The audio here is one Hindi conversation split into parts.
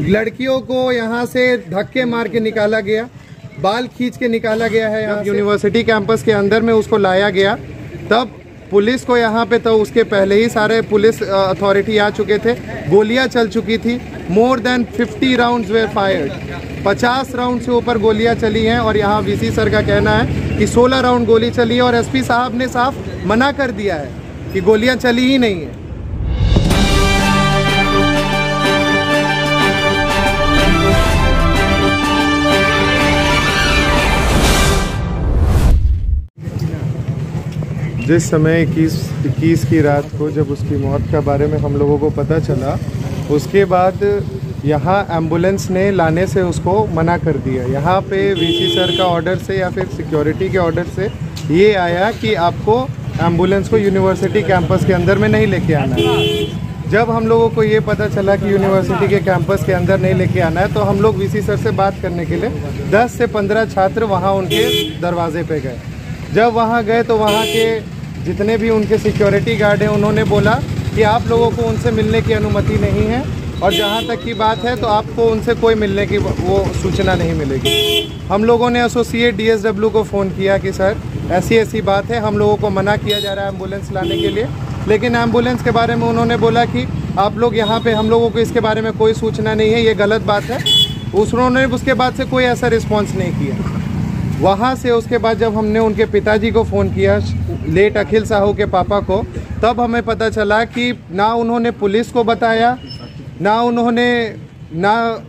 लड़कियों को यहाँ से धक्के मार के निकाला गया, बाल खींच के निकाला गया है यहाँ यूनिवर्सिटी कैंपस के अंदर में उसको लाया गया। तब पुलिस को यहाँ पे तो उसके पहले ही सारे पुलिस अथॉरिटी आ चुके थे। गोलियाँ चल चुकी थी। More than 50 rounds were fired 50 round से ऊपर गोलियाँ चली हैं और यहाँ वीसी सर का कहना है कि 16 राउंड गोली चली है और एसपी साहब ने साफ़ मना कर दिया है कि गोलियाँ चली ही नहीं है। जिस समय इक्कीस इक्कीस की रात को जब उसकी मौत के बारे में हम लोगों को पता चला, उसके बाद यहाँ एंबुलेंस ने लाने से उसको मना कर दिया। यहाँ पे वीसी सर का ऑर्डर से या फिर सिक्योरिटी के ऑर्डर से ये आया कि आपको एंबुलेंस को यूनिवर्सिटी कैंपस के अंदर में नहीं लेके आना है। जब हम लोगों को ये पता चला कि यूनिवर्सिटी के कैंपस के अंदर नहीं लेके आना है तो हम लोग वीसी सर से बात करने के लिए 10 से 15 छात्र वहाँ उनके दरवाजे पे गए। जब वहाँ गए तो वहाँ के जितने भी उनके सिक्योरिटी गार्ड हैं, उन्होंने बोला कि आप लोगों को उनसे मिलने की अनुमति नहीं है और जहाँ तक की बात है तो आपको उनसे कोई मिलने की वो सूचना नहीं मिलेगी। हम लोगों ने एसोसिएट डीएसडब्ल्यू को फ़ोन किया कि, सर, ऐसी ऐसी बात है, हम लोगों को मना किया जा रहा है एंबुलेंस लाने के लिए। लेकिन एंबुलेंस के बारे में उन्होंने बोला कि आप लोग यहाँ पे, हम लोगों को इसके बारे में कोई सूचना नहीं है, ये गलत बात है। उन्होंने उसके बाद से कोई ऐसा रिस्पॉन्स नहीं किया। वहाँ से उसके बाद जब हमने उनके पिताजी को फ़ोन किया लेट अखिल साहू के पापा को, तब हमें पता चला कि ना उन्होंने पुलिस को बताया, ना उन्होंने, ना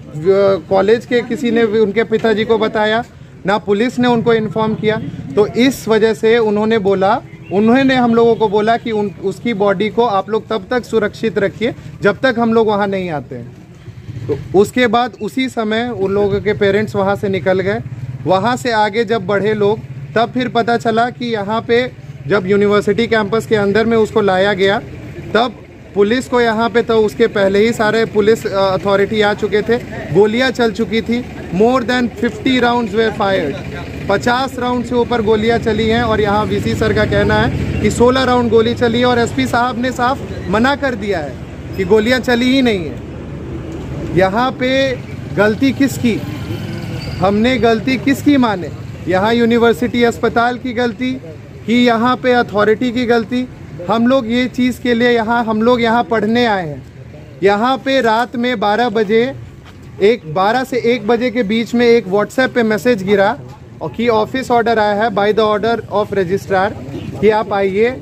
कॉलेज के किसी ने उनके पिताजी को बताया, ना पुलिस ने उनको इन्फॉर्म किया। तो इस वजह से उन्होंने बोला, उन्होंने हम लोगों को बोला कि उन, उसकी बॉडी को आप लोग तब तक सुरक्षित रखिए, जब तक हम लोग वहाँ नहीं आते हैं। तो उसके बाद उसी समय उन लोगों के पेरेंट्स वहाँ से निकल गए। वहाँ से आगे जब बढ़े लोग, तब फिर पता चला कि यहाँ पे जब यूनिवर्सिटी कैंपस के अंदर में उसको लाया गया, तब पुलिस को यहाँ पे तो उसके पहले ही सारे पुलिस अथॉरिटी आ चुके थे। गोलियाँ चल चुकी थी। More than 50 rounds were fired 50 round से ऊपर गोलियाँ चली हैं और यहाँ वीसी सर का कहना है कि 16 राउंड गोली चली है और एसपी साहब ने साफ़ मना कर दिया है कि गोलियाँ चली ही नहीं है। यहाँ पे गलती किसकी हमने गलती किसकी माने? यहाँ यूनिवर्सिटी अस्पताल की गलती कि यहाँ पे अथॉरिटी की गलती। हम लोग ये चीज़ के लिए यहाँ, हम लोग यहाँ पढ़ने आए हैं। यहाँ पे रात में 12 बजे, एक 12 से 1 बजे के बीच में एक व्हाट्सएप पे मैसेज गिरा और कि ऑफ़िस ऑर्डर आया है by the order of registrar कि आप आइए।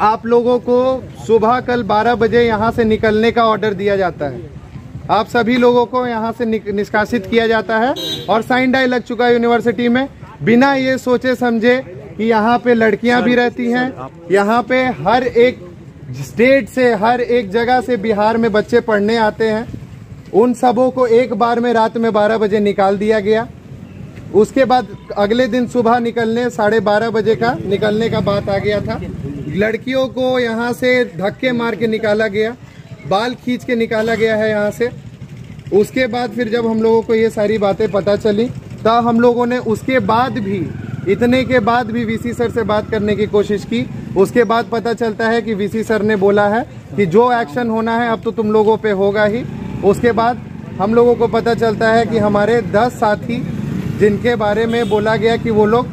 आप लोगों को सुबह कल 12 बजे यहाँ से निकलने का ऑर्डर दिया जाता है। आप सभी लोगों को यहाँ से निष्कासित किया जाता है और साइन डाई लग चुका है यूनिवर्सिटी में। बिना ये सोचे समझे कि यहाँ पे लड़कियाँ भी रहती हैं। यहाँ पे हर एक स्टेट से, हर एक जगह से बिहार में बच्चे पढ़ने आते हैं। उन सबों को एक बार में रात में 12 बजे निकाल दिया गया। उसके बाद अगले दिन सुबह निकलने, साढ़े बारह बजे का निकलने का बात आ गया था। लड़कियों को यहाँ से धक्के मार के निकाला गया, बाल खींच के निकाला गया है यहाँ से। उसके बाद फिर जब हम लोगों को ये सारी बातें पता चली, तब हम लोगों ने उसके बाद भी इतने के बाद भी वीसी सर से बात करने की कोशिश की। उसके बाद पता चलता है कि वीसी सर ने बोला है कि जो एक्शन होना है, अब तो तुम लोगों पे होगा ही। उसके बाद हम लोगों को पता चलता है कि हमारे दस साथी, जिनके बारे में बोला गया कि वो लोग,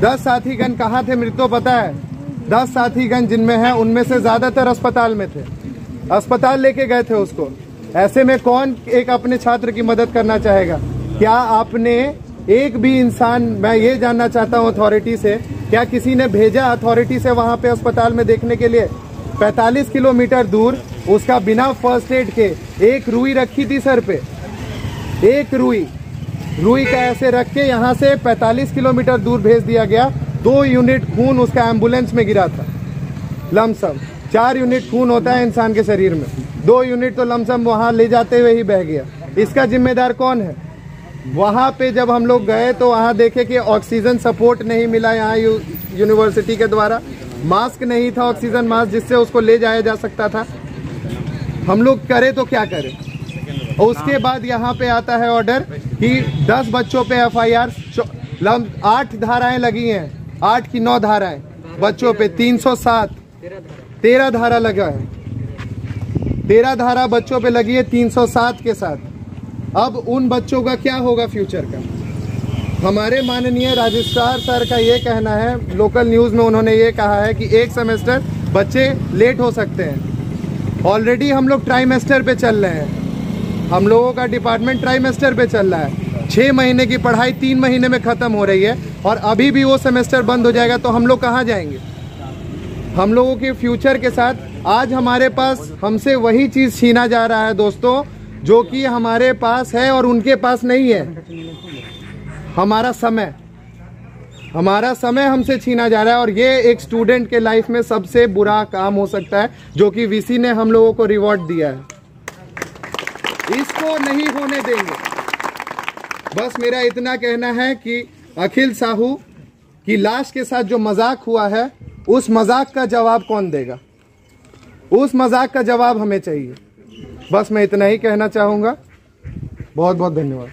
दस साथीगण कहाँ थे मृत्यु तो पता है? दस साथीगण जिनमें है, उनमें से ज़्यादातर अस्पताल में थे। अस्पताल लेके गए थे उसको। ऐसे में कौन एक अपने छात्र की मदद करना चाहेगा? क्या आपने एक भी इंसान, मैं ये जानना चाहता हूँ अथॉरिटी से, क्या किसी ने भेजा अथॉरिटी से वहाँ पे अस्पताल में देखने के लिए? 45 किलोमीटर दूर, उसका बिना फ़र्स्ट एड के, एक रुई रखी थी सर पे। एक रुई। रुई का ऐसे रख के यहाँ से 45 किलोमीटर दूर भेज दिया गया। दो यूनिट खून उसका एंबुलेंस में गिरा था। लमसम। चार यूनिट खून होता है इंसान के शरीर में। दो यूनिट तो लमसम वहाँ ले जाते हुए ही बह गया। इसका जिम्मेदार कौन है? वहाँ पे जब हम लोग गए तो वहाँ देखे कि ऑक्सीजन सपोर्ट नहीं मिला यहाँ यू, यूनिवर्सिटी के द्वारा। मास्क नहीं था ऑक्सीजन मास्क जिससे उसको ले जाया जा सकता था। हम लोग करें तो क्या करें? और उसके बाद यहाँ पे आता है ऑर्डर कि 10 बच्चों पे एफ़ आई आर आठ धाराएँ लगी हैं। आठ की नौ धाराएँ। बच्चों पे 307 तेरह धारा लगा है। तेरह धारा बच्चों पे लगी है 307 के साथ। अब उन बच्चों का क्या होगा फ्यूचर का? हमारे माननीय रजिस्ट्रार सर का ये कहना है लोकल न्यूज़ में उन्होंने ये कहा है कि एक सेमेस्टर बच्चे लेट हो सकते हैं। ऑलरेडी हम लोग ट्राइमेस्टर पे चल रहे हैं। हम लोगों का डिपार्टमेंट ट्राइमेस्टर पे चल रहा है। छः महीने की पढ़ाई तीन महीने में ख़त्म हो रही है और अभी भी वो सेमेस्टर बंद हो जाएगा तो हम लोग कहाँ जाएँगे? हम लोगों के फ्यूचर के साथ आज हमारे पास हमसे वही चीज़ छीना जा रहा है दोस्तों जो कि हमारे पास है और उनके पास नहीं है। हमारा समय। हमारा समय हमसे छीना जा रहा है और ये एक स्टूडेंट के लाइफ में सबसे बुरा काम हो सकता है, जो कि वीसी ने हम लोगों को रिवॉर्ड दिया है। इसको नहीं होने देंगे। बस मेरा इतना कहना है कि अखिल साहू की लाश के साथ जो मज़ाक हुआ है, उस मज़ाक का जवाब कौन देगा? उस मज़ाक का जवाब हमें चाहिए। बस मैं इतना ही कहना चाहूँगा। बहुत बहुत धन्यवाद।